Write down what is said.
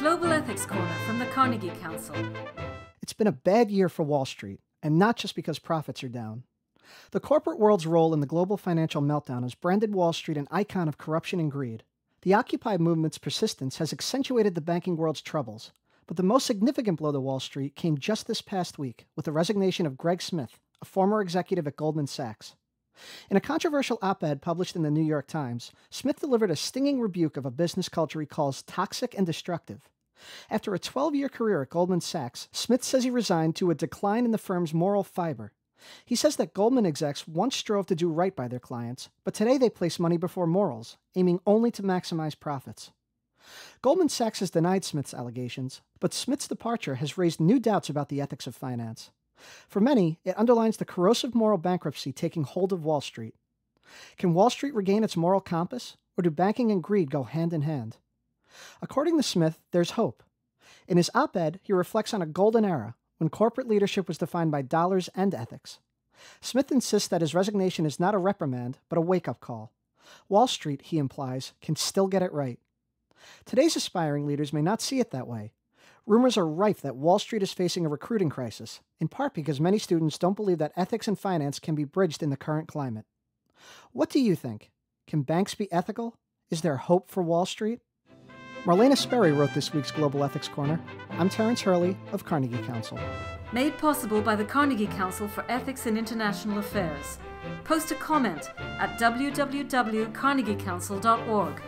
Global Ethics Corner from the Carnegie Council. It's been a bad year for Wall Street, and not just because profits are down. The corporate world's role in the global financial meltdown has branded Wall Street an icon of corruption and greed. The Occupy movement's persistence has accentuated the banking world's troubles, but the most significant blow to Wall Street came just this past week with the resignation of Greg Smith, a former executive at Goldman Sachs. In a controversial op ed published in the New York Times, Smith delivered a stinging rebuke of a business culture he calls toxic and destructive. After a 12 year career at Goldman Sachs, Smith says he resigned to a decline in the firm's moral fiber. He says that Goldman execs once strove to do right by their clients, but today they place money before morals, aiming only to maximize profits. Goldman Sachs has denied Smith's allegations, but Smith's departure has raised new doubts about the ethics of finance. For many, it underlines the corrosive moral bankruptcy taking hold of Wall Street. Can Wall Street regain its moral compass, or do banking and greed go hand in hand? According to Smith, there's hope. In his op ed, he reflects on a golden era when corporate leadership was defined by dollars and ethics. Smith insists that his resignation is not a reprimand, but a wake up call. Wall Street, he implies, can still get it right. Today's aspiring leaders may not see it that way, Rumors are rife that Wall Street is facing a recruiting crisis, in part because many students don't believe that ethics and finance can be bridged in the current climate. What do you think? Can banks be ethical? Is there hope for Wall Street? Marlena Sperry wrote this week's Global Ethics Corner. I'm Terence Hurley of Carnegie Council. Made possible by the Carnegie Council for Ethics in International Affairs. Post a comment at www.carnegiecouncil.org.